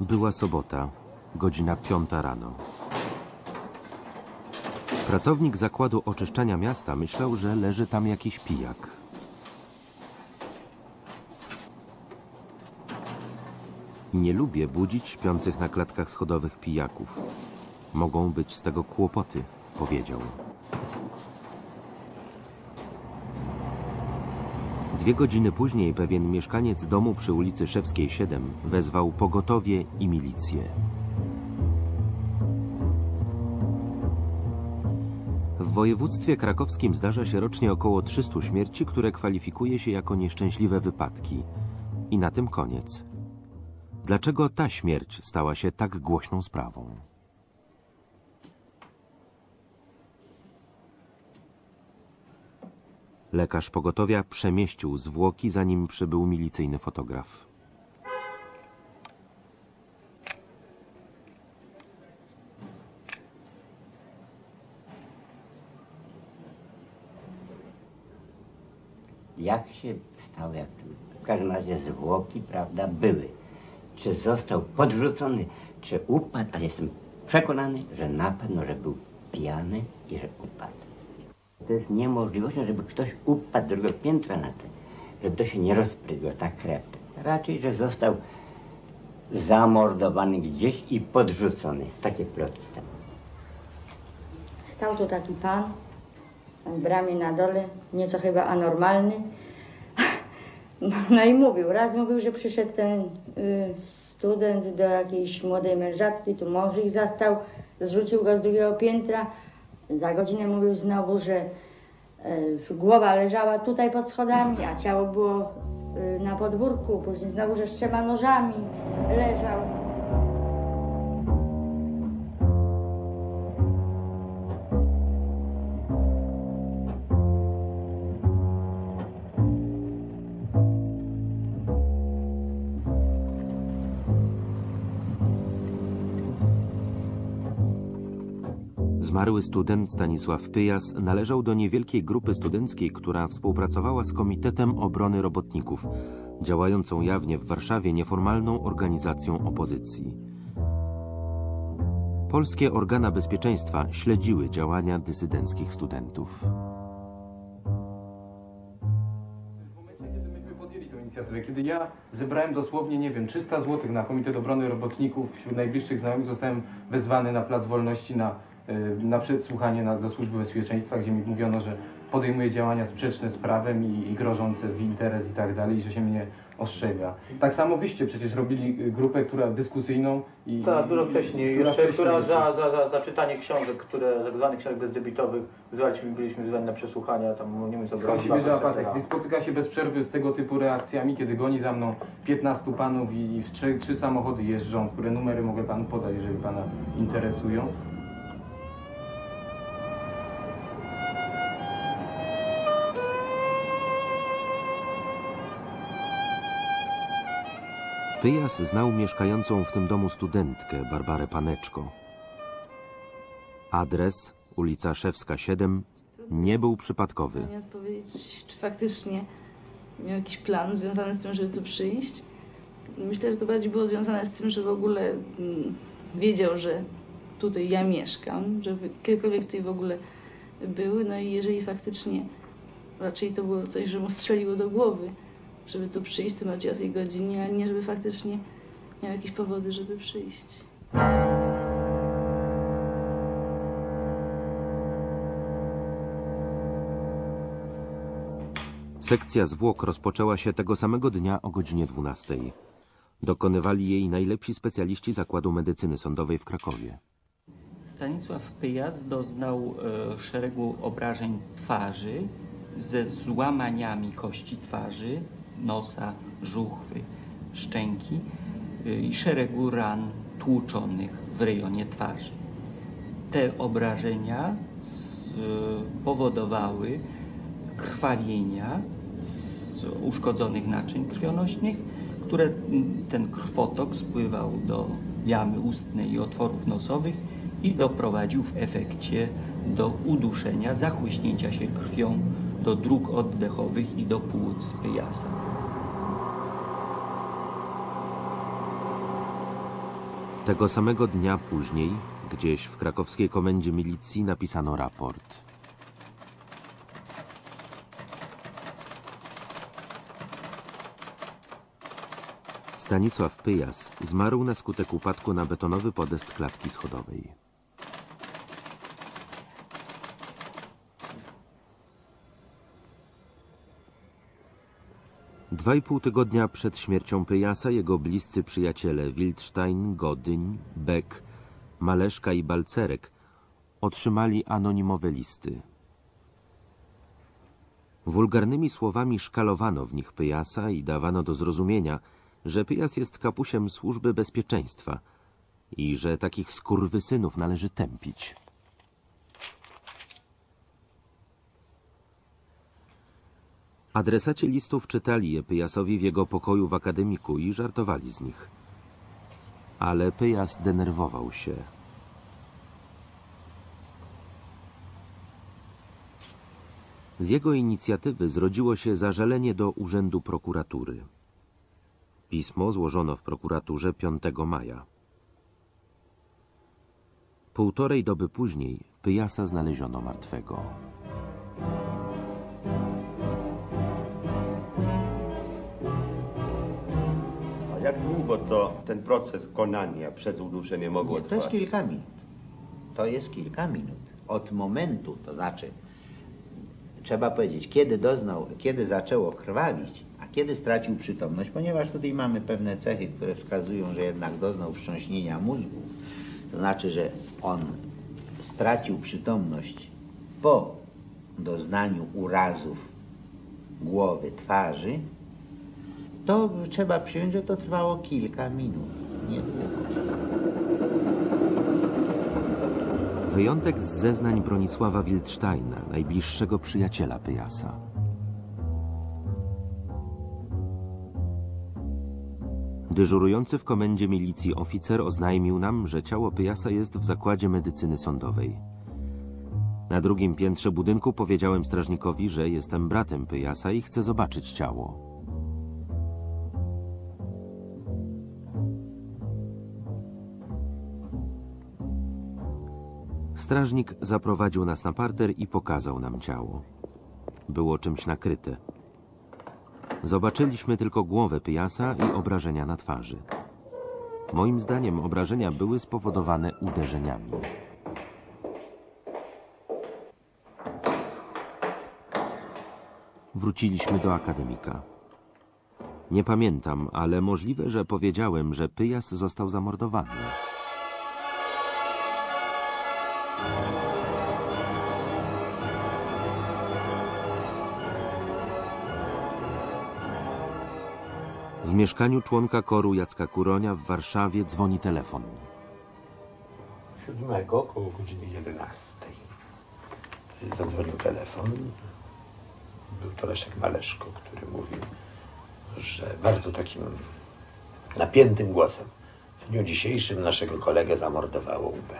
Była sobota, godzina piąta rano. Pracownik zakładu oczyszczania miasta myślał, że leży tam jakiś pijak. Nie lubię budzić śpiących na klatkach schodowych pijaków. Mogą być z tego kłopoty, powiedział. Dwie godziny później pewien mieszkaniec domu przy ulicy Szewskiej 7 wezwał pogotowie i milicję. W województwie krakowskim zdarza się rocznie około 300 śmierci, które kwalifikuje się jako nieszczęśliwe wypadki. I na tym koniec. Dlaczego ta śmierć stała się tak głośną sprawą? Lekarz pogotowia przemieścił zwłoki, zanim przybył milicyjny fotograf. jak się stało, jak. W każdym razie zwłoki, prawda, były. Czy został podrzucony, czy upadł, ale jestem przekonany, że na pewno, że był pijany i że upadł. To jest niemożliwością, żeby ktoś upadł drugiego piętra na te, żeby to się nie rozprygło, ta krew. Raczej, że został zamordowany gdzieś i podrzucony. Takie plotki tam. Stał tu taki pan w bramie na dole, nieco chyba anormalny. No, no i mówił, raz mówił, że przyszedł ten y, student do jakiejś młodej mężatki, tu mąż ich zastał, zrzucił go z drugiego piętra. Za godzinę mówił znowu, że y, głowa leżała tutaj pod schodami, a ciało było y, na podwórku. Później znowu, że z trzema nożami leżał. Zmarły student Stanisław Pyjas należał do niewielkiej grupy studenckiej, która współpracowała z Komitetem Obrony Robotników, działającą jawnie w Warszawie nieformalną organizacją opozycji. Polskie organa bezpieczeństwa śledziły działania dysydenckich studentów. Kiedy ja zebrałem dosłownie, nie wiem, 300 zł na Komitet Obrony Robotników, wśród najbliższych znajomych zostałem wezwany na Plac Wolności na, na przesłuchanie na, do Służby Bezpieczeństwa, gdzie mi mówiono, że podejmuję działania sprzeczne z prawem i, i grożące w interes i tak dalej, i że się mnie ostrzega. Tak samo wyście przecież robili y, grupę, która dyskusyjną i... Tak, dużo wcześniej, która jeszcze, wcześniej która za, za, za, za czytanie książek, które, tak zwanych książek bezdebitowych, wzywaliśmy, byliśmy wzywani na przesłuchania, tam nie wiem co Skąd że. Więc spotyka się bez przerwy z tego typu reakcjami, kiedy goni za mną 15 panów i, i trzy, trzy samochody jeżdżą, które numery mogę panu podać, jeżeli pana interesują. Pyjas znał mieszkającą w tym domu studentkę Barbarę Paneczko. Adres ulica Szewska 7 nie był przypadkowy. Nie odpowiedzieć, czy faktycznie miał jakiś plan związany z tym, żeby tu przyjść. Myślę, że to bardziej było związane z tym, że w ogóle mm, wiedział, że tutaj ja mieszkam, że kiedykolwiek tutaj w ogóle były. No i jeżeli faktycznie raczej to było coś, że mu strzeliło do głowy, żeby tu przyjść, tym bardziej o tej godzinie, a nie żeby faktycznie miał jakieś powody, żeby przyjść. Sekcja zwłok rozpoczęła się tego samego dnia o godzinie 12. Dokonywali jej najlepsi specjaliści Zakładu Medycyny Sądowej w Krakowie. Stanisław Pyjas doznał e, szeregu obrażeń twarzy ze złamaniami kości twarzy, nosa, żuchwy, szczęki e, i szeregu ran tłuczonych w rejonie twarzy. Te obrażenia spowodowały krwawienia z uszkodzonych naczyń krwionośnych, które ten krwotok spływał do jamy ustnej i otworów nosowych i doprowadził w efekcie do uduszenia, zachłyśnięcia się krwią do dróg oddechowych i do płuc Pyjasa. Tego samego dnia później, gdzieś w krakowskiej komendzie milicji napisano raport. Stanisław Pyjas zmarł na skutek upadku na betonowy podest klatki schodowej. Dwa i pół tygodnia przed śmiercią Pyjasa jego bliscy przyjaciele Wildstein, Godyń, Beck, Maleszka i Balcerek otrzymali anonimowe listy. Wulgarnymi słowami szkalowano w nich Pyjasa i dawano do zrozumienia, że Pyjas jest kapusiem służby bezpieczeństwa i że takich skurwysynów należy tępić. Adresaci listów czytali je Pyjasowi w jego pokoju w akademiku i żartowali z nich. Ale Pyjas denerwował się. Z jego inicjatywy zrodziło się zażalenie do Urzędu Prokuratury. Pismo złożono w prokuraturze 5 maja. Półtorej doby później Pyjasa znaleziono martwego. To ten proces konania przez uduszenie mogło Nie, to jest trwać? kilka minut. To jest kilka minut. Od momentu, to znaczy, trzeba powiedzieć, kiedy doznał, kiedy zaczęło krwawić, a kiedy stracił przytomność, ponieważ tutaj mamy pewne cechy, które wskazują, że jednak doznał wstrząśnienia mózgu. To znaczy, że on stracił przytomność po doznaniu urazów głowy, twarzy, to trzeba przyjąć, że to trwało kilka minut. Nie. Wyjątek z zeznań Bronisława Wildsteina, najbliższego przyjaciela Pyjasa. Dyżurujący w komendzie milicji oficer oznajmił nam, że ciało Pyjasa jest w zakładzie medycyny sądowej. Na drugim piętrze budynku powiedziałem strażnikowi, że jestem bratem Pyjasa i chcę zobaczyć ciało. Strażnik zaprowadził nas na parter i pokazał nam ciało. Było czymś nakryte. Zobaczyliśmy tylko głowę Pyjasa i obrażenia na twarzy. Moim zdaniem obrażenia były spowodowane uderzeniami. Wróciliśmy do akademika. Nie pamiętam, ale możliwe, że powiedziałem, że Pyjas został zamordowany. W mieszkaniu członka koru Jacka Kuronia w Warszawie dzwoni telefon. 7 około godziny 11 zadzwonił telefon. Był to Leszek Maleszko, który mówił, że bardzo takim napiętym głosem w dniu dzisiejszym naszego kolegę zamordowało UB.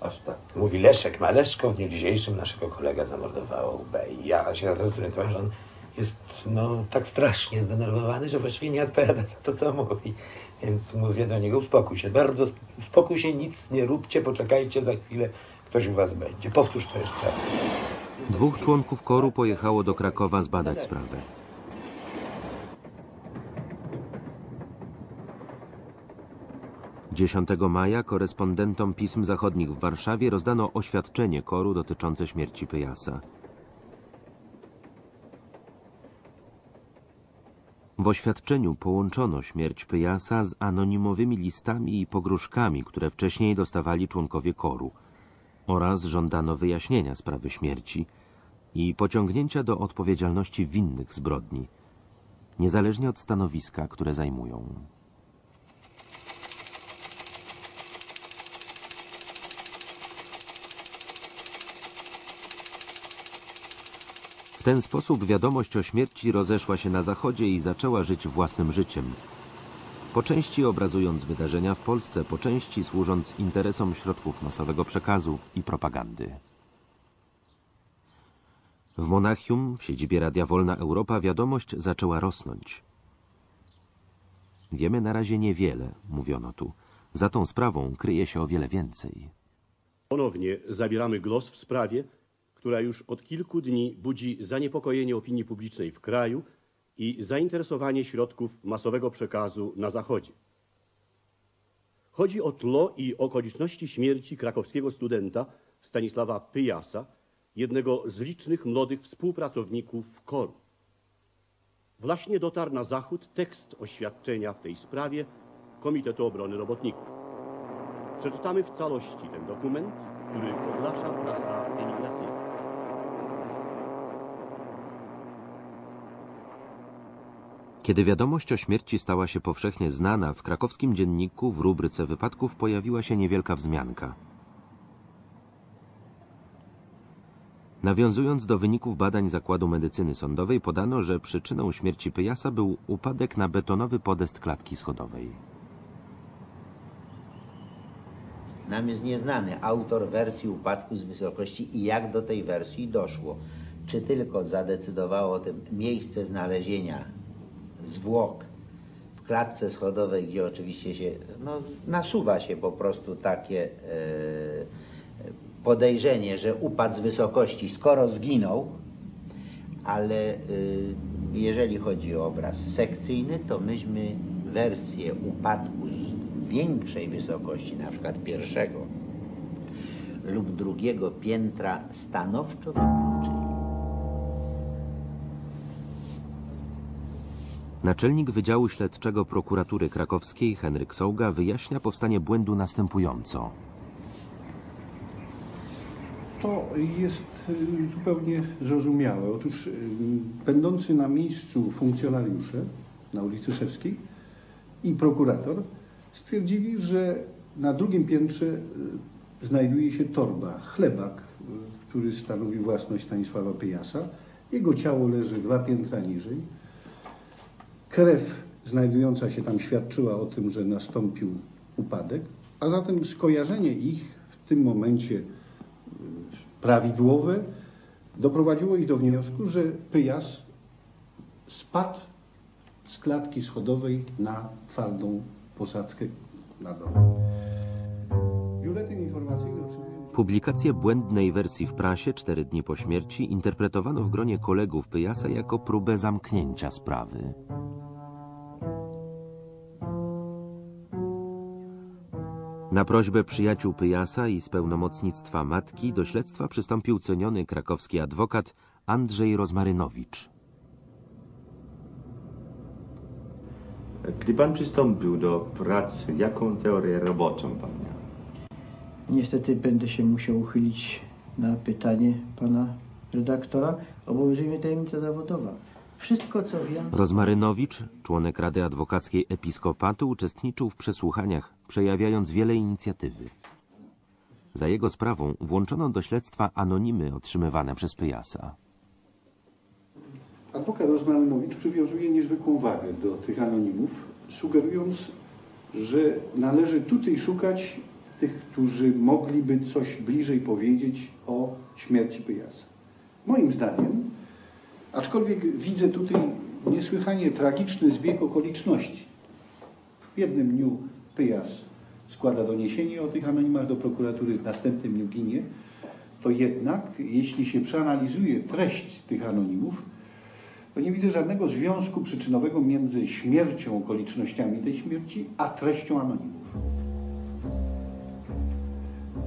Aż tak. Mówi Leszek Maleszko, w dniu dzisiejszym naszego kolegę zamordowało UB. I ja się teraz zorientowałem, że on jest no, tak strasznie zdenerwowany, że właściwie nie odpowiada za to, co mówi. Więc mówię do niego, uspokój się, bardzo sp- uspokój się, nic nie róbcie, poczekajcie, za chwilę ktoś u was będzie. Powtórz to jeszcze. Dwóch członków koru pojechało do Krakowa zbadać sprawę. Dziesiątego maja korespondentom pism zachodnich w Warszawie rozdano oświadczenie koru dotyczące śmierci Pyjasa. W oświadczeniu połączono śmierć Pyjasa z anonimowymi listami i pogróżkami, które wcześniej dostawali członkowie koru oraz żądano wyjaśnienia sprawy śmierci i pociągnięcia do odpowiedzialności winnych zbrodni, niezależnie od stanowiska, które zajmują. W ten sposób wiadomość o śmierci rozeszła się na Zachodzie i zaczęła żyć własnym życiem. Po części obrazując wydarzenia w Polsce, po części służąc interesom środków masowego przekazu i propagandy. W Monachium, w siedzibie Radia Wolna Europa, wiadomość zaczęła rosnąć. Wiemy na razie niewiele, mówiono tu. Za tą sprawą kryje się o wiele więcej. Ponownie zabieramy głos w sprawie, która już od kilku dni budzi zaniepokojenie opinii publicznej w kraju i zainteresowanie środków masowego przekazu na Zachodzie. Chodzi o tlo i okoliczności śmierci krakowskiego studenta Stanisława Pyjasa, jednego z licznych młodych współpracowników KOR-u. Właśnie dotarł na Zachód tekst oświadczenia w tej sprawie Komitetu Obrony Robotników. Przeczytamy w całości ten dokument, który ogłasza prasa emigracyjna. Kiedy wiadomość o śmierci stała się powszechnie znana, w krakowskim dzienniku w rubryce wypadków pojawiła się niewielka wzmianka. Nawiązując do wyników badań Zakładu Medycyny Sądowej, podano, że przyczyną śmierci Pyjasa był upadek na betonowy podest klatki schodowej. Nam jest nieznany autor wersji upadku z wysokości i jak do tej wersji doszło. Czy tylko zadecydowało o tym miejsce znalezienia zwłok w klatce schodowej, gdzie oczywiście się no, nasuwa się po prostu takie e, podejrzenie, że upadł z wysokości, skoro zginął, ale y, jeżeli chodzi o obraz sekcyjny, to myśmy wersję upadku z większej wysokości, na przykład pierwszego lub drugiego piętra stanowczo wykluczyli. Naczelnik Wydziału Śledczego Prokuratury Krakowskiej Henryk Sołga wyjaśnia powstanie błędu następująco. To jest y, zupełnie zrozumiałe. Otóż y, będący na miejscu funkcjonariusze na ulicy Szewskiej i prokurator stwierdzili, że na drugim piętrze y, znajduje się torba, chlebak, który stanowi własność Stanisława Pyjasa. Jego ciało leży dwa piętra niżej. Krew znajdująca się tam świadczyła o tym, że nastąpił upadek, a zatem skojarzenie ich w tym momencie prawidłowe doprowadziło ich do wniosku, że Pyjas spadł z klatki schodowej na twardą posadzkę na dole. Biuletyn informacyjny. Publikację błędnej wersji w prasie cztery dni po śmierci interpretowano w gronie kolegów Pyjasa jako próbę zamknięcia sprawy. Na prośbę przyjaciół Pyjasa i z pełnomocnictwa matki do śledztwa przystąpił ceniony krakowski adwokat Andrzej Rozmarynowicz. Gdy pan przystąpił do pracy, jaką teorię roboczą pan miał? Niestety będę się musiał uchylić na pytanie pana redaktora. Obowiązuje mnie tajemnica zawodowa. Wszystko, co wiem... Rozmarynowicz, członek Rady Adwokackiej Episkopatu, uczestniczył w przesłuchaniach, przejawiając wiele inicjatywy. Za jego sprawą włączono do śledztwa anonimy otrzymywane przez Pyjasa. Adwokat Rozmarynowicz przywiązuje niezwykłą wagę do tych anonimów, sugerując, że należy tutaj szukać tych, którzy mogliby coś bliżej powiedzieć o śmierci Pyjasa. Moim zdaniem, aczkolwiek widzę tutaj niesłychanie tragiczny zbieg okoliczności. W jednym dniu Pyjas składa doniesienie o tych anonimach do prokuratury, w następnym dniu ginie, to jednak, jeśli się przeanalizuje treść tych anonimów, to nie widzę żadnego związku przyczynowego między śmiercią, okolicznościami tej śmierci, a treścią anonimów.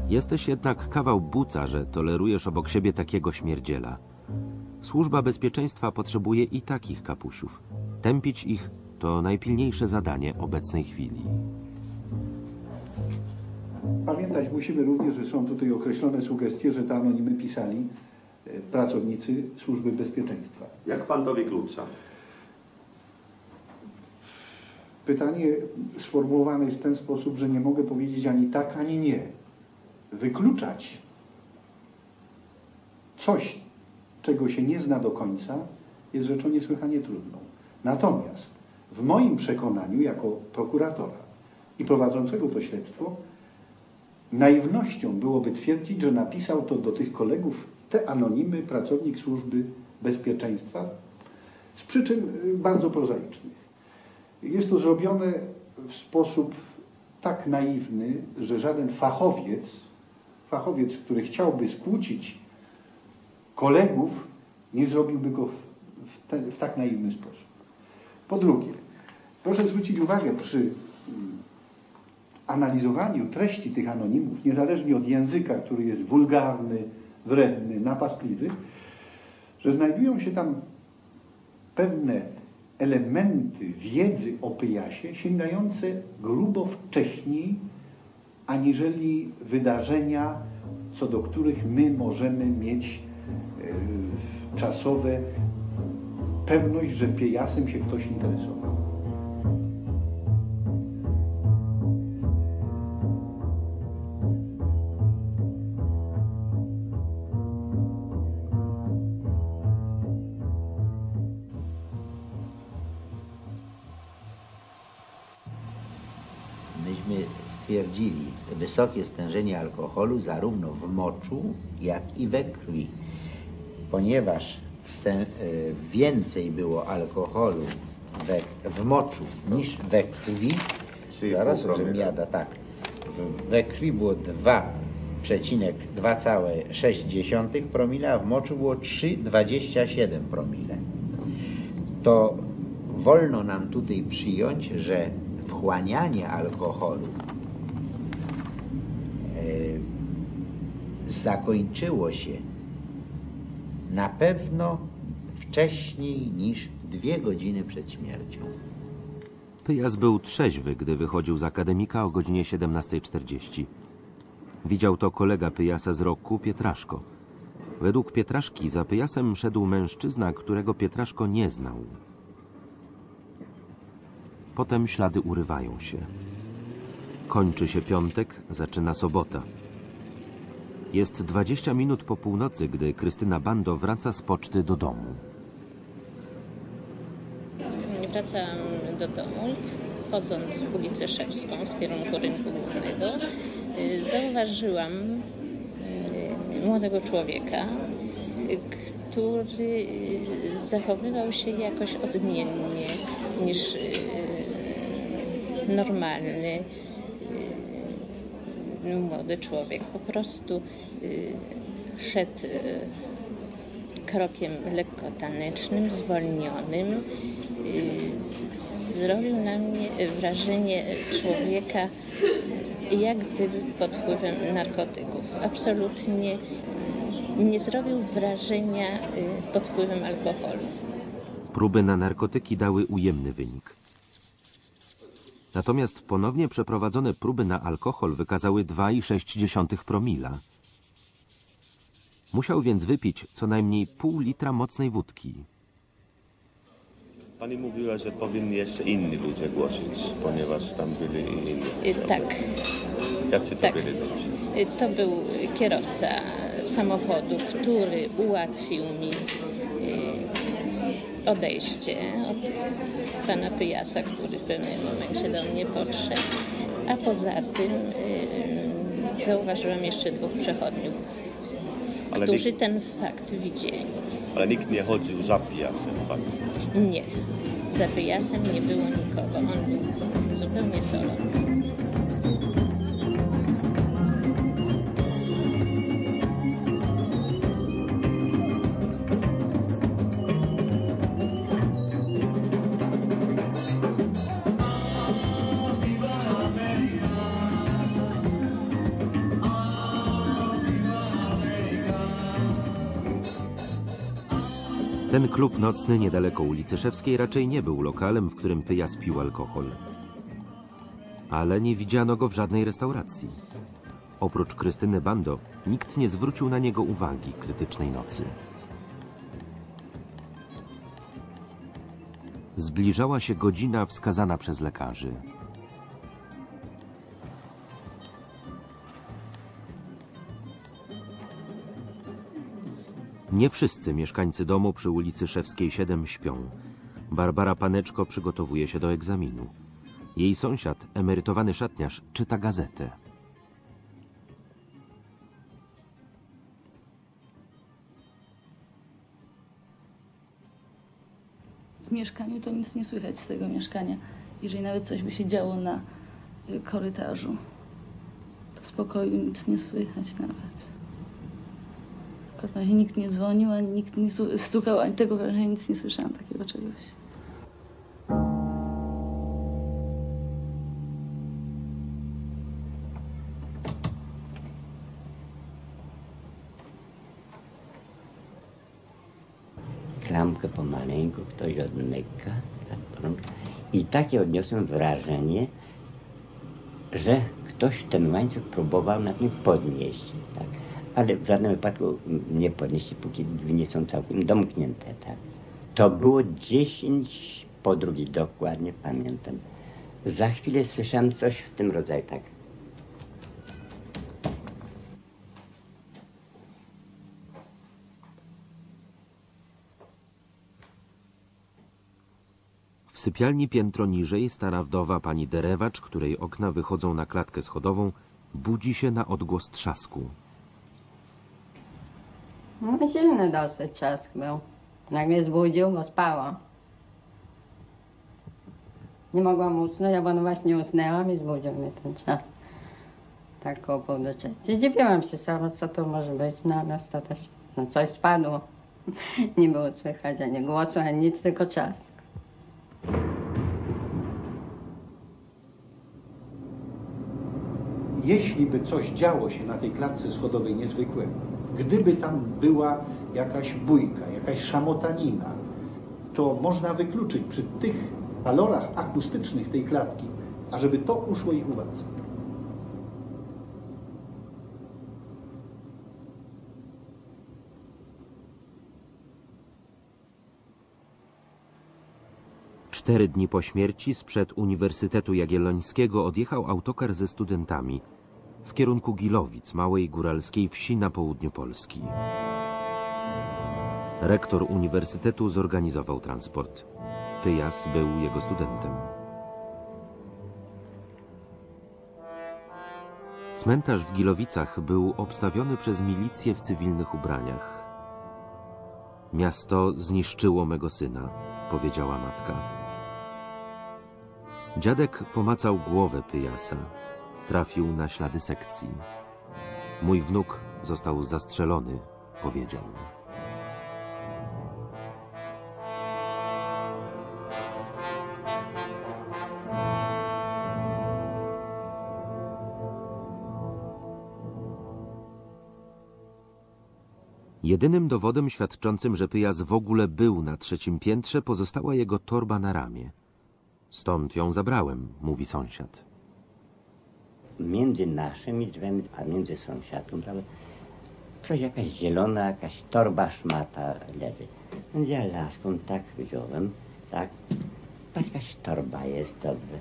Jesteś jednak kawał buca, że tolerujesz obok siebie takiego śmierdziela. Służba bezpieczeństwa potrzebuje i takich kapusiów. Tępić ich to najpilniejsze zadanie obecnej chwili. Pamiętać musimy również, że są tutaj określone sugestie, że te anonimy pisali e, pracownicy Służby Bezpieczeństwa. Jak pan to wyklucza? Pytanie sformułowane jest w ten sposób, że nie mogę powiedzieć ani tak, ani nie. Wykluczać coś, czego się nie zna do końca, jest rzeczą niesłychanie trudną. Natomiast w moim przekonaniu, jako prokuratora i prowadzącego to śledztwo, naiwnością byłoby twierdzić, że napisał to do tych kolegów te anonimy pracownik służby bezpieczeństwa z przyczyn y, bardzo prozaicznych. Jest to zrobione w sposób tak naiwny, że żaden fachowiec, fachowiec, który chciałby skłócić kolegów, nie zrobiłby go w, te, w tak naiwny sposób. Po drugie, proszę zwrócić uwagę przy mm, analizowaniu treści tych anonimów, niezależnie od języka, który jest wulgarny, wredny, napastliwy, że znajdują się tam pewne elementy wiedzy o Pyjasie sięgające grubo wcześniej, aniżeli wydarzenia, co do których my możemy mieć czasowe pewność, że Pyjasem się ktoś interesował. myśmy stwierdzili wysokie stężenie alkoholu zarówno w moczu, jak i we krwi. Ponieważ e, więcej było alkoholu we, w moczu niż we krwi, zaraz, promila. żebym jada, tak, we krwi było 2,2,6 promila, a w moczu było 3,27 promile to wolno nam tutaj przyjąć, że wchłanianie alkoholu e, zakończyło się na pewno wcześniej niż dwie godziny przed śmiercią. Pyjas był trzeźwy, gdy wychodził z akademika o godzinie 17.40. Widział to kolega Pyjasa z roku, Pietraszko. Według Pietraszki za Pyjasem szedł mężczyzna, którego Pietraszko nie znał. Potem ślady urywają się. Kończy się piątek, zaczyna sobota. Jest 20 minut po północy, gdy Krystyna Bando wraca z poczty do domu. Wracałam do domu, chodząc ulicę Szewską z kierunku rynku głównego, y, zauważyłam y, młodego człowieka, który y, zachowywał się jakoś odmiennie niż normalny młody człowiek. Po prostu y, szedł y, krokiem lekko tanecznym, zwolnionym. y, Zrobił na mnie wrażenie człowieka jak gdyby pod wpływem narkotyków. Absolutnie nie zrobił wrażenia pod wpływem alkoholu. Próby na narkotyki dały ujemny wynik. Natomiast ponownie przeprowadzone próby na alkohol wykazały 2,6 promila. Musiał więc wypić co najmniej pół litra mocnej wódki. Pani mówiła, że powinni jeszcze inni ludzie głosić, ponieważ tam byli i inni. Y, Tak, Jacy to tak. byli ludzie? Y, to był kierowca samochodu, który ułatwił mi y, odejście od pana Pyjasa, który w pewnym momencie do mnie podszedł. A poza tym y, zauważyłam jeszcze dwóch przechodniów, Ale którzy nikt, ten fakt widzieli. ale nikt nie chodził za pijasem, fakt. Nie, za Pyjasem nie było nikogo. On był zupełnie solo. Klub nocny niedaleko ulicy Szewskiej raczej nie był lokalem, w którym Pyjas pił alkohol. Ale nie widziano go w żadnej restauracji. Oprócz Krystyny Bando, nikt nie zwrócił na niego uwagi krytycznej nocy. Zbliżała się godzina wskazana przez lekarzy. Nie wszyscy mieszkańcy domu przy ulicy Szewskiej 7 śpią. Barbara Paneczko przygotowuje się do egzaminu. Jej sąsiad, emerytowany szatniarz, czyta gazetę. W mieszkaniu to nic nie słychać z tego mieszkania. jeżeli nawet coś by się działo na y, korytarzu, to w spokoju nic nie słychać nawet. W każdym razie nikt nie dzwonił, ani nikt nie stukał, ani tego w każdym razie nic nie słyszałam takiego czegoś. klamkę pomaleńku, ktoś odmyka. tak, I takie odniosłem wrażenie, że ktoś ten łańcuch próbował nad nim podnieść. Tak. Ale w żadnym wypadku nie podnieść, póki drzwi są całkiem domknięte. Tak. To było 10 po drugiej, dokładnie pamiętam. Za chwilę słyszałem coś w tym rodzaju, tak. W sypialni piętro niżej stara wdowa pani Derewacz, której okna wychodzą na klatkę schodową, budzi się na odgłos trzasku. No silny dosyć trzask był. Jak mnie zbudził, bo spałam. Nie mogłam usnąć, bo no właśnie usnęłam i zbudził mnie ten czas. Tak koło pół do trzeciej. Dziwiłam się sama, co to może być nas, to też no coś spadło. Nie było słychać ani głosu, ani nic, tylko czas. Jeśli by coś działo się na tej klatce schodowej niezwykłego, gdyby tam była jakaś bójka, jakaś szamotanina, to można wykluczyć przy tych walorach akustycznych tej klatki, ażeby to uszło ich uwadze. Cztery dni po śmierci sprzed Uniwersytetu Jagiellońskiego odjechał autokar ze studentami w kierunku Gilowic, małej góralskiej wsi na południu Polski. Rektor uniwersytetu zorganizował transport. Pyjas był jego studentem. Cmentarz w Gilowicach był obstawiony przez milicję w cywilnych ubraniach. Miasto zniszczyło mego syna, powiedziała matka. Dziadek pomacał głowę Pyjasa. Trafił na ślady sekcji. Mój wnuk został zastrzelony, powiedział. Jedynym dowodem świadczącym, że Pyjas w ogóle był na trzecim piętrze, pozostała jego torba na ramię. Stąd ją zabrałem, mówi sąsiad. Między naszymi drzwiami, a między sąsiadką, prawda, coś jakaś zielona, jakaś torba szmata leży. Więc ja laską tak wziąłem, tak, patrz, jakaś torba jest, dobrze.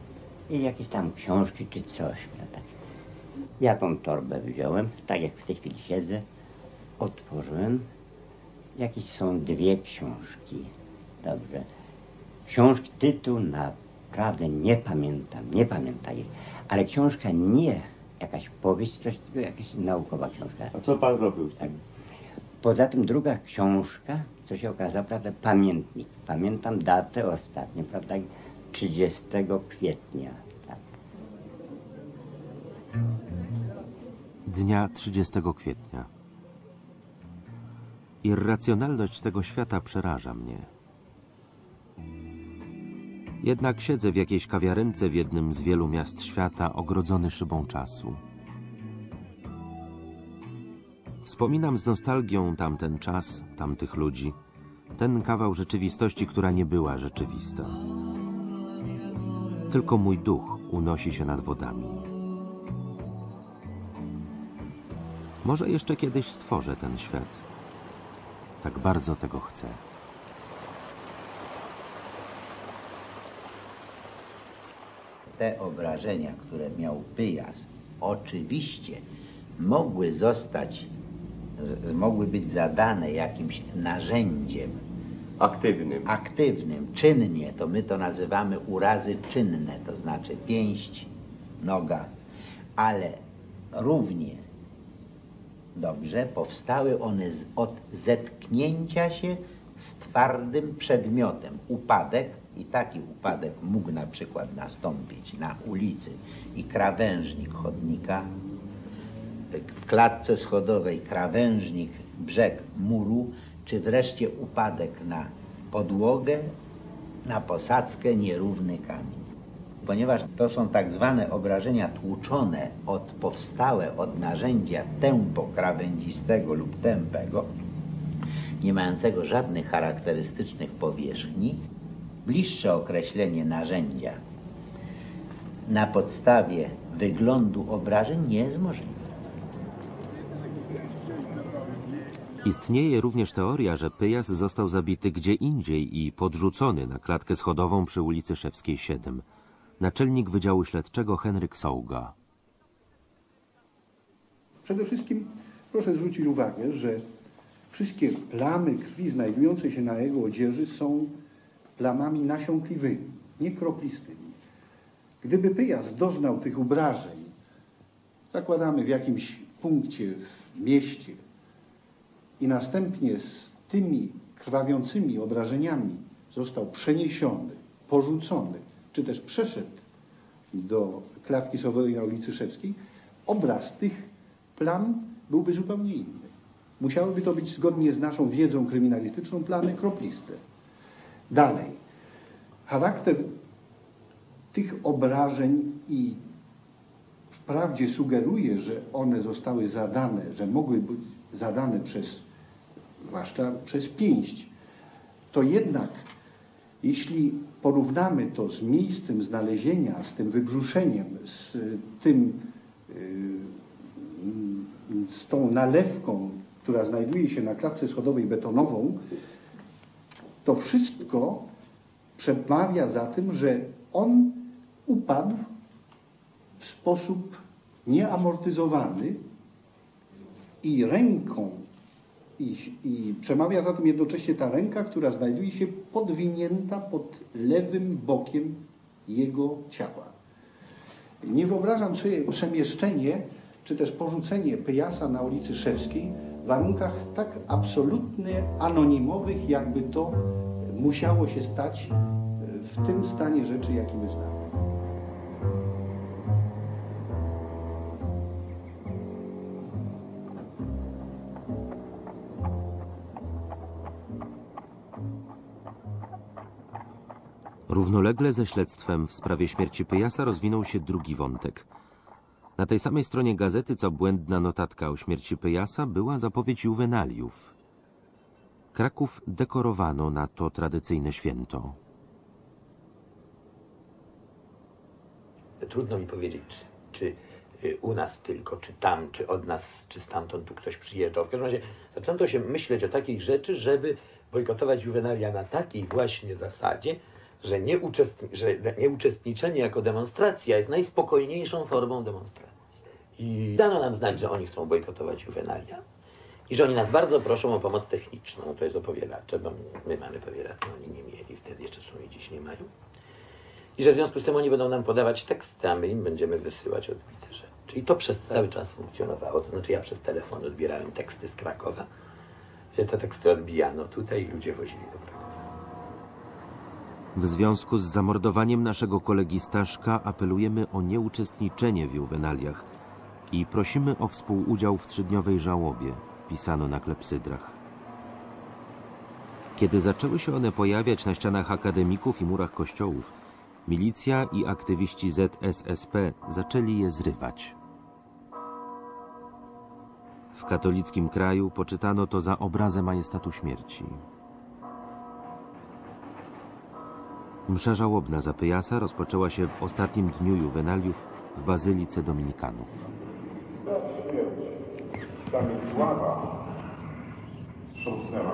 I jakieś tam książki czy coś, prawda. Ja tą torbę wziąłem, tak jak w tej chwili siedzę, otworzyłem. Jakieś są dwie książki, dobrze. Książki, tytuł naprawdę nie pamiętam, nie pamiętam. Ale książka nie jakaś powieść, coś, tylko jakaś naukowa książka. A co pan robił? Tak. Poza tym druga książka, co się okazało, prawda, pamiętnik. Pamiętam datę ostatnią, prawda, 30 kwietnia. Tak. Dnia 30 kwietnia. Irracjonalność tego świata przeraża mnie. Jednak siedzę w jakiejś kawiarence w jednym z wielu miast świata, ogrodzony szybą czasu. Wspominam z nostalgią tamten czas, tamtych ludzi, ten kawał rzeczywistości, która nie była rzeczywista. Tylko mój duch unosi się nad wodami. Może jeszcze kiedyś stworzę ten świat. Tak bardzo tego chcę. Te obrażenia, które miał Pyjas, oczywiście mogły zostać, z, mogły być zadane jakimś narzędziem aktywnym. aktywnym, czynnie, to my to nazywamy urazy czynne, to znaczy pięść, noga, ale równie dobrze powstały one z, od zetknięcia się z twardym przedmiotem. Upadek, i taki upadek mógł na przykład nastąpić na ulicy i krawężnik chodnika, w klatce schodowej krawężnik, brzeg muru, czy wreszcie upadek na podłogę, na posadzkę, nierówny kamień. Ponieważ to są tak zwane obrażenia tłuczone od powstałe od narzędzia tępo krawędzistego lub tępego, nie mającego żadnych charakterystycznych powierzchni, bliższe określenie narzędzia na podstawie wyglądu obrażeń nie jest możliwe. Istnieje również teoria, że Pyjas został zabity gdzie indziej i podrzucony na klatkę schodową przy ulicy Szewskiej 7. Naczelnik Wydziału Śledczego Henryk Sołga. Przede wszystkim proszę zwrócić uwagę, że wszystkie plamy krwi znajdujące się na jego odzieży są plamami nasiąkliwymi, nie kroplistymi. Gdyby Pyjas doznał tych obrażeń, zakładamy w jakimś punkcie w mieście i następnie z tymi krwawiącymi obrażeniami został przeniesiony, porzucony, czy też przeszedł do klatki schodowej na ulicy Szewskiej, obraz tych plam byłby zupełnie inny. Musiałyby to być zgodnie z naszą wiedzą kryminalistyczną plamy kropliste. Dalej. Charakter tych obrażeń i wprawdzie sugeruje, że one zostały zadane, że mogły być zadane przez, zwłaszcza przez pięść, to jednak jeśli porównamy to z miejscem znalezienia, z tym wybrzuszeniem, z tym, z tą nalewką, która znajduje się na klatce schodowej betonową, to wszystko przemawia za tym, że on upadł w sposób nieamortyzowany i ręką, i, i przemawia za tym jednocześnie ta ręka, która znajduje się podwinięta pod lewym bokiem jego ciała. Nie wyobrażam sobie przemieszczenie, czy też porzucenie Pyjasa na ulicy Szewskiej w warunkach tak absolutnie anonimowych, jakby to musiało się stać w tym stanie rzeczy, jaki my znamy. Równolegle ze śledztwem w sprawie śmierci Pyjasa rozwinął się drugi wątek. Na tej samej stronie gazety, co błędna notatka o śmierci Pyjasa, była zapowiedź juwenaliów. Kraków dekorowano na to tradycyjne święto. Trudno mi powiedzieć, czy, czy u nas tylko, czy tam, czy od nas, czy stamtąd tu ktoś przyjeżdżał. W każdym razie zaczęto się myśleć o takich rzeczy, żeby bojkotować juwenalia na takiej właśnie zasadzie, że, nie że nieuczestniczenie jako demonstracja jest najspokojniejszą formą demonstracji. I dano nam znać, że oni chcą bojkotować juwenalia i że oni nas bardzo proszą o pomoc techniczną. To jest opowiadacze, bo my mamy powielacze, oni nie mieli, wtedy jeszcze są i dziś nie mają. I że w związku z tym oni będą nam podawać teksty, a my im będziemy wysyłać odbite rzeczy. I to przez cały czas funkcjonowało. To znaczy ja przez telefon odbierałem teksty z Krakowa, te teksty odbijano tutaj i ludzie wozili do Krakowa. W związku z zamordowaniem naszego kolegi Staszka apelujemy o nieuczestniczenie w juwenaliach i prosimy o współudział w trzydniowej żałobie, pisano na klepsydrach. Kiedy zaczęły się one pojawiać na ścianach akademików i murach kościołów, milicja i aktywiści ZSSP zaczęli je zrywać. W katolickim kraju poczytano to za obrazę majestatu śmierci. Msza żałobna za Pyjasa rozpoczęła się w ostatnim dniu juwenaliów w Bazylice Dominikanów. Stanisława wstrząsnęła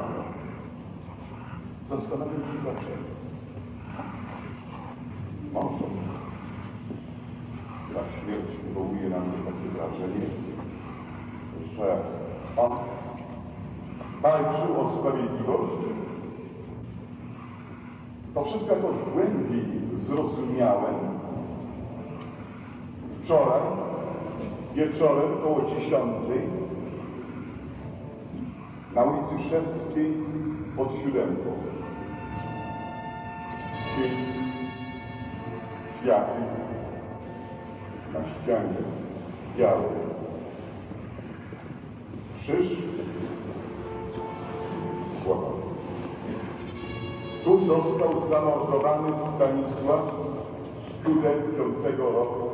go. Się dlaczego. Może ta śmierć wywołuje na mnie takie wrażenie, że on walczył o sprawiedliwość to wszystko jakoś głębiej zrozumiałem wczoraj, wieczorem koło dziesiątej na ulicy Szewskiej pod siódemką. Cień, kwiaty, na ścianie białe. Krzyż, Tu został zamordowany Stanisław, student piątego roku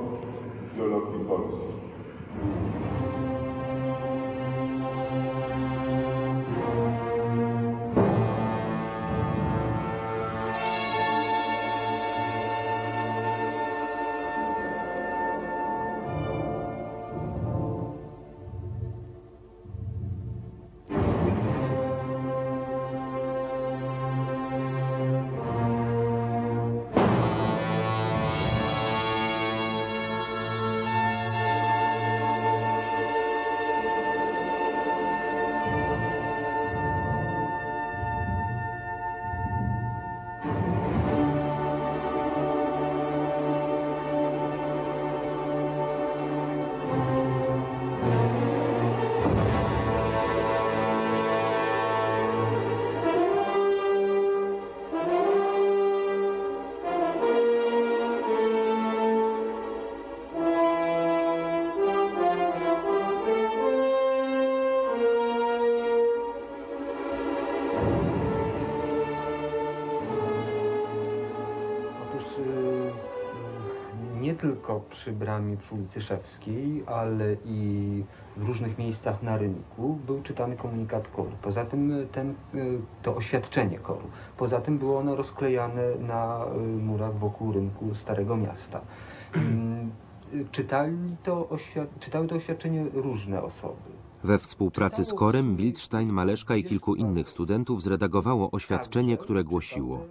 biologii polskiej. Tylko przy bramie przy ulicy Szewskiej, ale i w różnych miejscach na rynku był czytany komunikat koru. Poza tym y, ten, y, to oświadczenie koru. Poza tym było ono rozklejane na y, murach wokół rynku Starego Miasta. Y, Czytali to czytały to oświadczenie różne osoby. We współpracy z Korem, Wildstein, Maleszka i kilku innych studentów zredagowało oświadczenie, które głosiło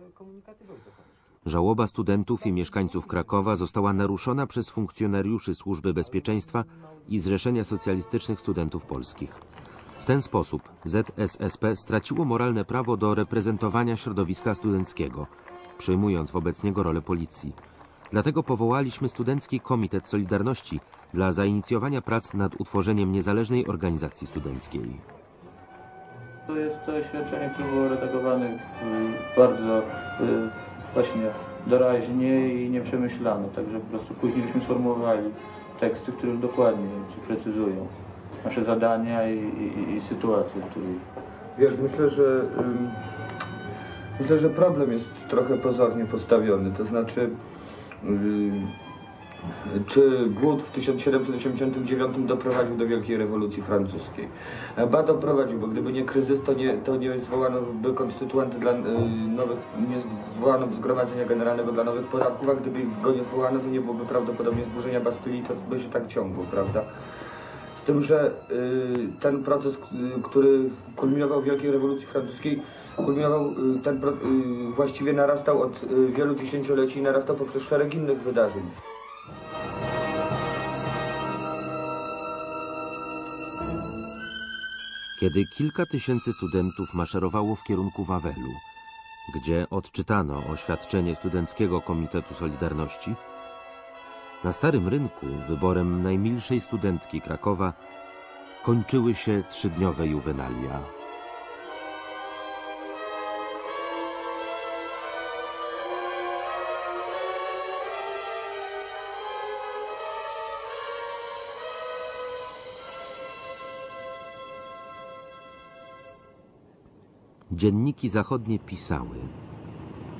Żałoba studentów i mieszkańców Krakowa została naruszona przez funkcjonariuszy Służby Bezpieczeństwa i Zrzeszenia Socjalistycznych Studentów Polskich. W ten sposób ZSSP straciło moralne prawo do reprezentowania środowiska studenckiego, przyjmując wobec niego rolę policji. Dlatego powołaliśmy Studencki Komitet Solidarności dla zainicjowania prac nad utworzeniem niezależnej organizacji studenckiej. To jest to oświadczenie, które było redagowane y, bardzo y, właśnie doraźnie i nieprzemyślane, także po prostu później byśmy sformułowali teksty, które już dokładnie precyzują nasze zadania i, i, i sytuację, w której Wiesz, myślę, że ym, myślę, że problem jest trochę pozornie postawiony. To znaczy, czy głód w 1789 doprowadził do Wielkiej Rewolucji Francuskiej? Ba doprowadził, bo gdyby nie kryzys, to nie, to nie zwołano by konstytuanty dla y, nowych, nie zwołano by zgromadzenia generalnego dla nowych podatków, a gdyby go nie zwołano, to nie byłoby prawdopodobnie zburzenia Bastylii, to by się tak ciągło, prawda? Z tym, że y, ten proces, y, który kulminował w Wielkiej Rewolucji Francuskiej, kulminował, ten właściwie narastał od wielu dziesięcioleci i narastał poprzez szereg innych wydarzeń. Kiedy kilka tysięcy studentów maszerowało w kierunku Wawelu, gdzie odczytano oświadczenie Studenckiego Komitetu Solidarności, na Starym Rynku wyborem najmilszej studentki Krakowa kończyły się trzydniowe juwenalia. Dzienniki zachodnie pisały.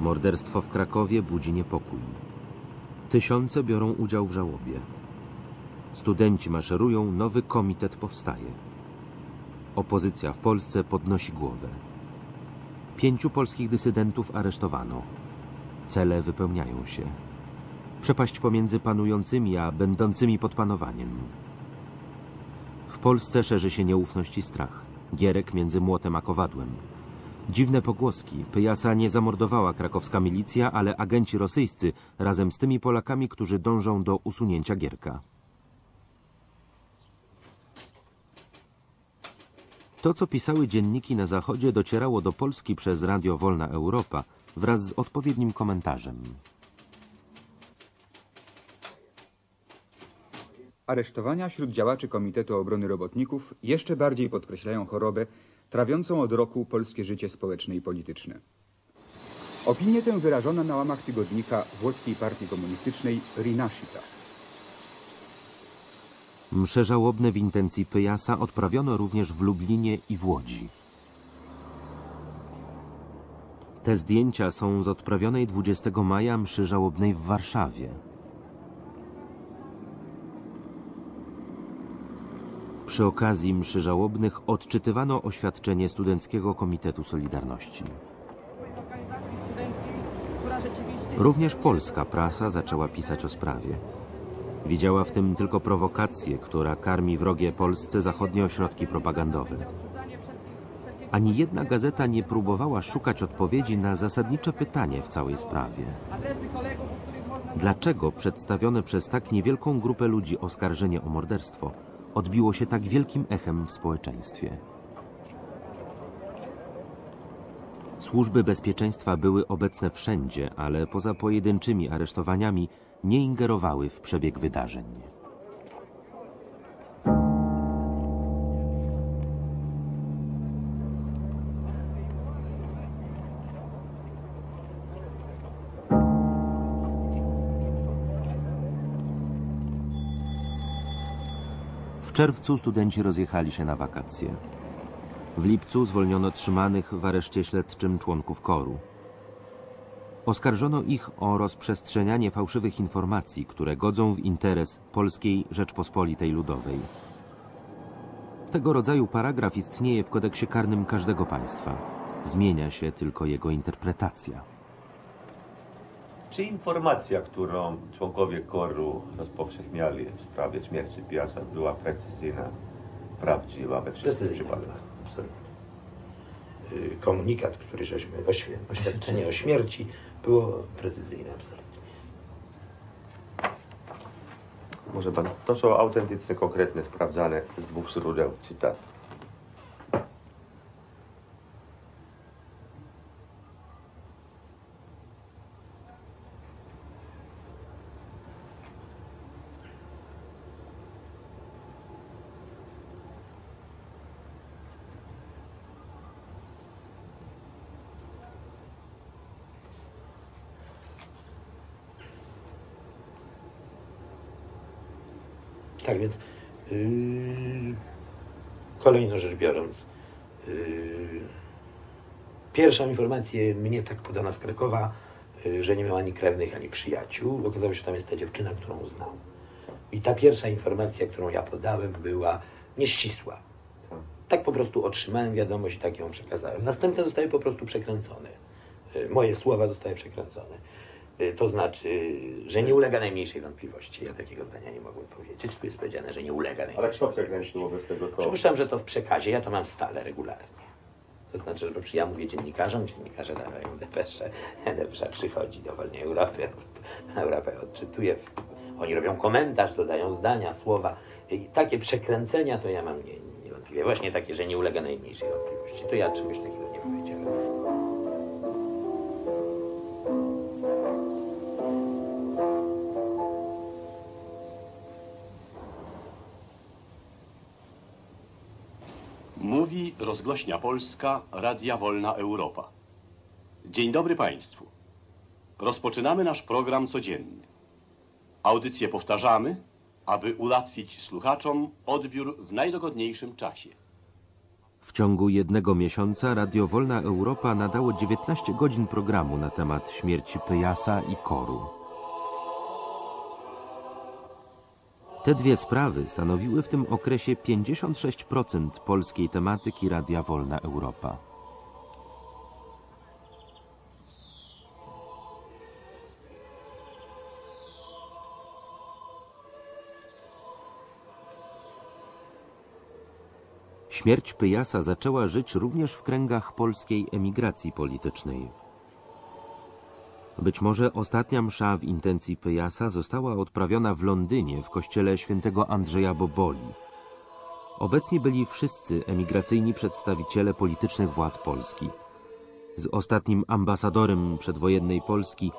Morderstwo w Krakowie budzi niepokój. Tysiące biorą udział w żałobie. Studenci maszerują, nowy komitet powstaje. Opozycja w Polsce podnosi głowę. Pięciu polskich dysydentów aresztowano. Cele wypełniają się. Przepaść pomiędzy panującymi a będącymi pod panowaniem. W Polsce szerzy się nieufność i strach. Gierek między młotem a kowadłem. Dziwne pogłoski. Pyjasa nie zamordowała krakowska milicja, ale agenci rosyjscy razem z tymi Polakami, którzy dążą do usunięcia Gierka. To, co pisały dzienniki na Zachodzie, docierało do Polski przez Radio Wolna Europa wraz z odpowiednim komentarzem. Aresztowania wśród działaczy Komitetu Obrony Robotników jeszcze bardziej podkreślają chorobę trawiącą od roku polskie życie społeczne i polityczne. Opinię tę wyrażono na łamach tygodnika włoskiej partii komunistycznej Rinascita. Msze żałobne w intencji Pyjasa odprawiono również w Lublinie i w Łodzi. Te zdjęcia są z odprawionej 20 maja mszy żałobnej w Warszawie. Przy okazji mszy żałobnych odczytywano oświadczenie Studenckiego Komitetu Solidarności. Również polska prasa zaczęła pisać o sprawie. Widziała w tym tylko prowokację, która karmi wrogie Polsce zachodnie ośrodki propagandowe. Ani jedna gazeta nie próbowała szukać odpowiedzi na zasadnicze pytanie w całej sprawie. Dlaczego przedstawione przez tak niewielką grupę ludzi oskarżenie o morderstwo odbiło się tak wielkim echem w społeczeństwie? Służby bezpieczeństwa były obecne wszędzie, ale poza pojedynczymi aresztowaniami nie ingerowały w przebieg wydarzeń. Czerwcu studenci rozjechali się na wakacje. W lipcu zwolniono trzymanych w areszcie śledczym członków koru. Oskarżono ich o rozprzestrzenianie fałszywych informacji, które godzą w interes Polskiej Rzeczpospolitej Ludowej. Tego rodzaju paragraf istnieje w kodeksie karnym każdego państwa. Zmienia się tylko jego interpretacja. Czy informacja, którą członkowie koru rozpowszechniali w sprawie śmierci Piasa była precyzyjna, prawdziwa we wszystkich przypadkach? absolutnie. Y, Komunikat, który żeśmy, oświ- oświadczenie o śmierci było precyzyjne absolutnie. Może pan, to są autentyczne, konkretne, sprawdzane z dwóch źródeł cytat. Tak więc yy, kolejno rzecz biorąc, yy, pierwszą informację mnie tak podano z Krakowa, yy, że nie miał ani krewnych, ani przyjaciół. Okazało się, że tam jest ta dziewczyna, którą znał. I ta pierwsza informacja, którą ja podałem, była nieścisła. Tak po prostu otrzymałem wiadomość i tak ją przekazałem. Następne zostały po prostu przekręcone. Yy, Moje słowa zostały przekręcone. Y, To znaczy, że nie ulega najmniejszej wątpliwości. Ja takiego zdania nie mogłem powiedzieć. Tu jest powiedziane, że nie ulega Ale najmniejszej kto przekręcił wobec tego to? Przypuszczam, że to w przekazie, ja to mam stale, regularnie. To znaczy, że ja mówię dziennikarzom, dziennikarze dają depesze, depesza przychodzi do Wolnej Europy, Europa odczytuje, oni robią komentarz, dodają zdania, słowa. I takie przekręcenia to ja mam nie, niewątpliwie. Właśnie takie, że nie ulega najmniejszej wątpliwości. To ja czegoś takiego nie powiedziałem. Mówi rozgłośnia polska Radia Wolna Europa. Dzień dobry Państwu. Rozpoczynamy nasz program codzienny. Audycję powtarzamy, aby ułatwić słuchaczom odbiór w najdogodniejszym czasie. W ciągu jednego miesiąca Radio Wolna Europa nadało 19 godzin programu na temat śmierci Pyjasa i Koru. Te dwie sprawy stanowiły w tym okresie 56% polskiej tematyki Radia Wolna Europa. Śmierć Pyjasa zaczęła żyć również w kręgach polskiej emigracji politycznej. Być może ostatnia msza w intencji Pyjasa została odprawiona w Londynie w kościele świętego Andrzeja Boboli. Obecni byli wszyscy emigracyjni przedstawiciele politycznych władz Polski. Z ostatnim ambasadorem przedwojennej Polski,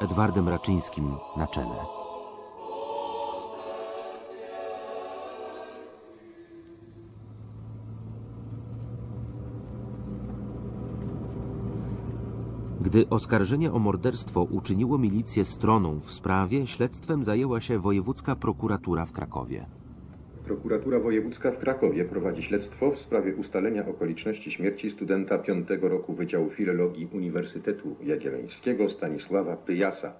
Edwardem Raczyńskim, na czele. Gdy oskarżenie o morderstwo uczyniło milicję stroną w sprawie, śledztwem zajęła się wojewódzka prokuratura w Krakowie. Prokuratura Wojewódzka w Krakowie prowadzi śledztwo w sprawie ustalenia okoliczności śmierci studenta piątego roku Wydziału Filologii Uniwersytetu Jagiellońskiego Stanisława Pyjasa.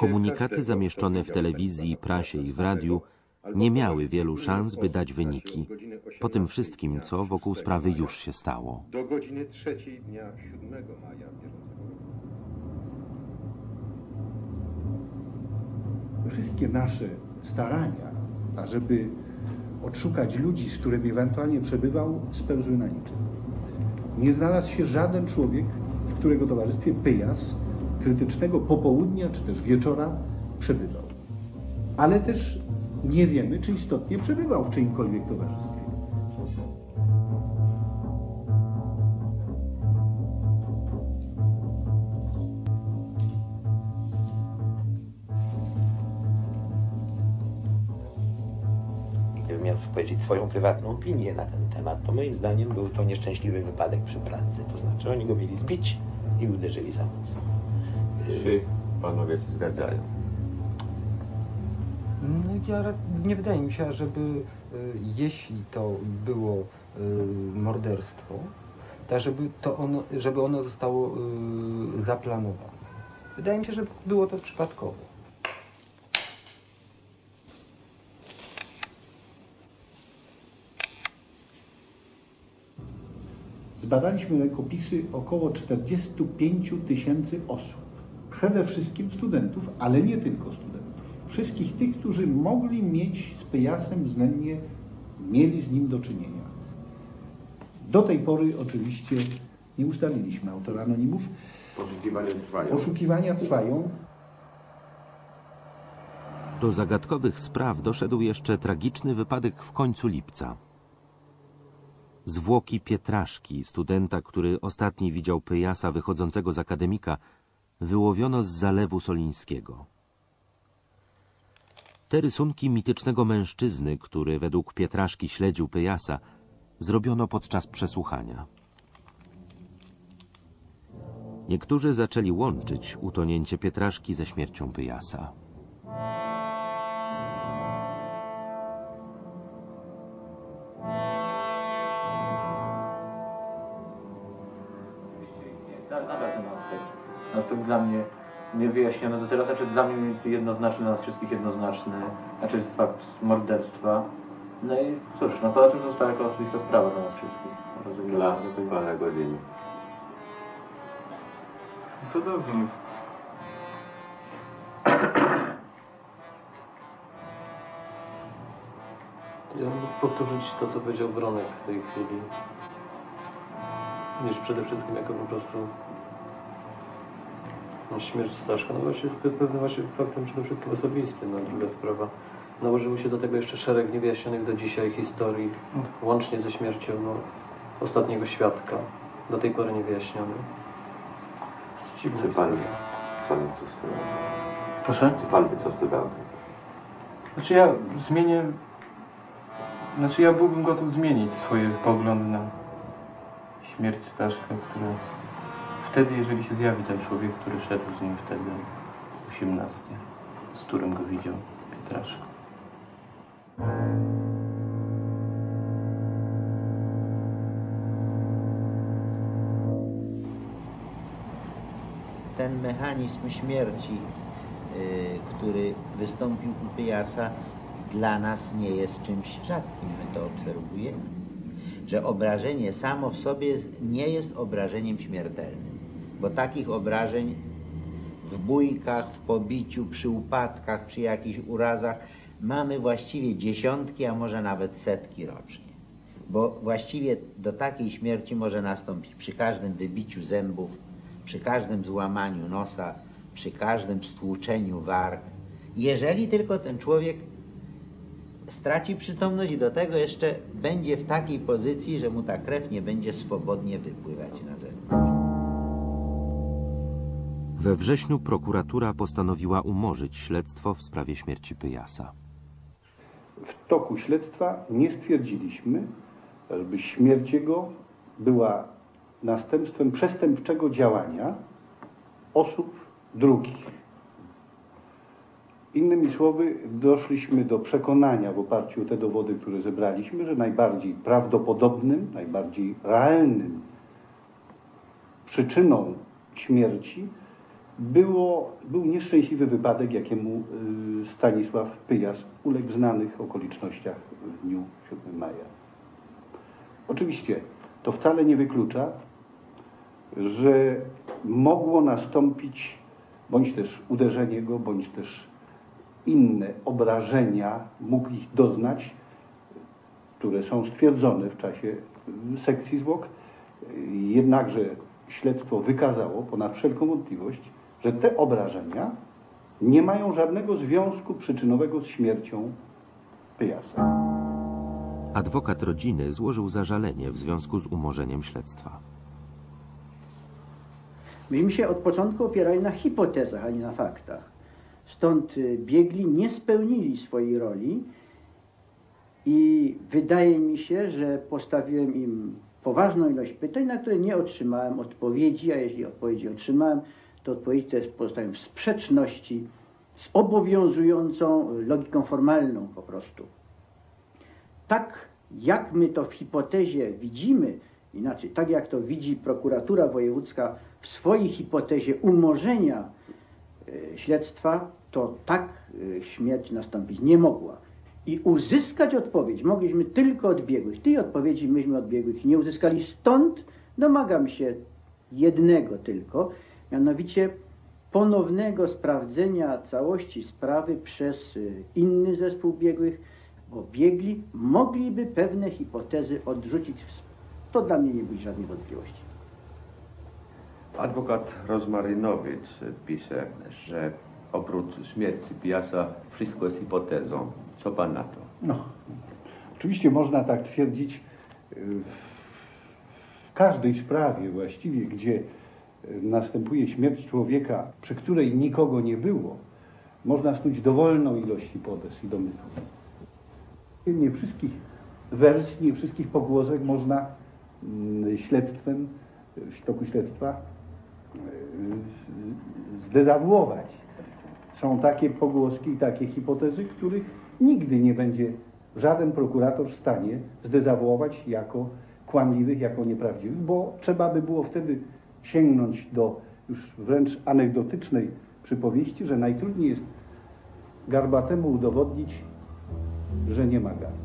Komunikaty zamieszczone w telewizji, prasie i w radiu nie miały wielu szans, by dać wyniki. Po tym wszystkim, co wokół sprawy już się stało. do godziny trzeciej dnia 7 maja bieżącego Wszystkie nasze starania, ażeby odszukać ludzi, z którymi ewentualnie przebywał, spełzły na niczym. Nie znalazł się żaden człowiek, w którego towarzystwie Pyjas krytycznego popołudnia czy też wieczora przebywał. Ale też nie wiemy, czy istotnie przebywał w czyimkolwiek towarzystwie. Gdybym miał powiedzieć swoją prywatną opinię na ten temat, to moim zdaniem był to nieszczęśliwy wypadek przy pracy. To znaczy oni go mieli zbić i uderzyli za mocno. Czy panowie się zgadzają? No ja nie wydaje mi się, żeby y, jeśli to było y, morderstwo, to żeby, to ono, żeby ono zostało y, zaplanowane. Wydaje mi się, że było to przypadkowo. Zbadaliśmy rękopisy około 45 tysięcy osób. Przede wszystkim studentów, ale nie tylko studentów. Wszystkich tych, którzy mogli mieć z Pyjasem względnie, mieli z nim do czynienia. Do tej pory oczywiście nie ustaliliśmy autora anonimów. Poszukiwania trwają. Poszukiwania trwają. Do zagadkowych spraw doszedł jeszcze tragiczny wypadek w końcu lipca. Zwłoki Pietraszki, studenta, który ostatni widział Pyjasa wychodzącego z akademika, wyłowiono z zalewu solińskiego. Te rysunki mitycznego mężczyzny, który według Pietraszki śledził Pyjasa, zrobiono podczas przesłuchania. Niektórzy zaczęli łączyć utonięcie Pietraszki ze śmiercią Pyjasa. Nie wyjaśniony do teraz, znaczy dla mnie mniej więcej jednoznaczny, dla nas wszystkich jednoznaczny, znaczy fakt morderstwa. No i cóż, no poza tym została jako oczywista sprawa dla nas wszystkich. Rozumiem, Dla że to jest- pana godziny. Cudownie. Ja mógł powtórzyć to, co powiedział Bronek w tej chwili. Niż przede wszystkim jako po prostu śmierć Staszka. No właśnie jest pewnym właśnie faktem przede wszystkim osobistym, a druga sprawa. Nałożyły się do tego jeszcze szereg niewyjaśnionych do dzisiaj historii, łącznie ze śmiercią no, ostatniego świadka, do tej pory niewyjaśniony. Czy pan, pan co sprawia? Proszę? Czy pan by co sprawia? Znaczy ja zmienię... Znaczy ja byłbym gotów zmienić swoje poglądy na śmierć Staszka, która wtedy, jeżeli się zjawi ten człowiek, który szedł z nim wtedy 18, z którym go widział Pietraszko. ten mechanizm śmierci, y, który wystąpił u Pyjasa, dla nas nie jest czymś rzadkim. My to obserwujemy. Że obrażenie samo w sobie nie jest obrażeniem śmiertelnym, bo takich obrażeń w bójkach, w pobiciu, przy upadkach, przy jakichś urazach mamy właściwie dziesiątki, a może nawet setki rocznie. Bo właściwie do takiej śmierci może nastąpić przy każdym wybiciu zębów, przy każdym złamaniu nosa, przy każdym stłuczeniu warg. Jeżeli tylko ten człowiek straci przytomność i do tego jeszcze będzie w takiej pozycji, że mu ta krew nie będzie swobodnie wypływać na zewnątrz. We wrześniu prokuratura postanowiła umorzyć śledztwo w sprawie śmierci Pyjasa. W toku śledztwa nie stwierdziliśmy, żeby śmierć jego była następstwem przestępczego działania osób drugich. Innymi słowy, doszliśmy do przekonania w oparciu o te dowody, które zebraliśmy, że najbardziej prawdopodobnym, najbardziej realnym przyczyną śmierci było, był nieszczęśliwy wypadek, jakiemu y, Stanisław Pyjas uległ w znanych okolicznościach w dniu 7 maja. Oczywiście to wcale nie wyklucza, że mogło nastąpić bądź też uderzenie go, bądź też inne obrażenia mógł ich doznać, które są stwierdzone w czasie y, sekcji zwłok. Jednakże śledztwo wykazało ponad wszelką wątpliwość, że te obrażenia nie mają żadnego związku przyczynowego z śmiercią Pyjasa. Adwokat rodziny złożył zażalenie w związku z umorzeniem śledztwa. Myśmy się od początku opierali na hipotezach, a nie na faktach. Stąd y, biegli nie spełnili swojej roli i wydaje mi się, że postawiłem im poważną ilość pytań, na które nie otrzymałem odpowiedzi, a jeśli odpowiedzi otrzymałem, to odpowiedzi te pozostają w sprzeczności z obowiązującą logiką formalną po prostu. Tak jak my to w hipotezie widzimy, inaczej, tak jak to widzi prokuratura wojewódzka w swojej hipotezie umorzenia e, śledztwa, to tak e, śmierć nastąpić nie mogła. I uzyskać odpowiedź mogliśmy tylko od biegłych. Tej odpowiedzi myśmy od biegłych nie uzyskali. Stąd domagam się jednego tylko, mianowicie ponownego sprawdzenia całości sprawy przez y, inny zespół biegłych, bo biegli mogliby pewne hipotezy odrzucić. To dla mnie nie budzi żadnej wątpliwości. Adwokat Rozmarynowiec pisze, że oprócz śmierci Piasa wszystko jest hipotezą. Co pan na to? No, oczywiście można tak twierdzić y, w każdej sprawie właściwie, gdzie następuje śmierć człowieka, przy której nikogo nie było, można snuć dowolną ilość hipotez i domysłów. Nie wszystkich wersji, nie wszystkich pogłosek można mm, śledztwem, w toku śledztwa y, zdezawuować. Są takie pogłoski i takie hipotezy, których nigdy nie będzie żaden prokurator w stanie zdezawuować jako kłamliwych, jako nieprawdziwych, bo trzeba by było wtedy sięgnąć do już wręcz anegdotycznej przypowieści, że najtrudniej jest garbatemu udowodnić, że nie ma garb.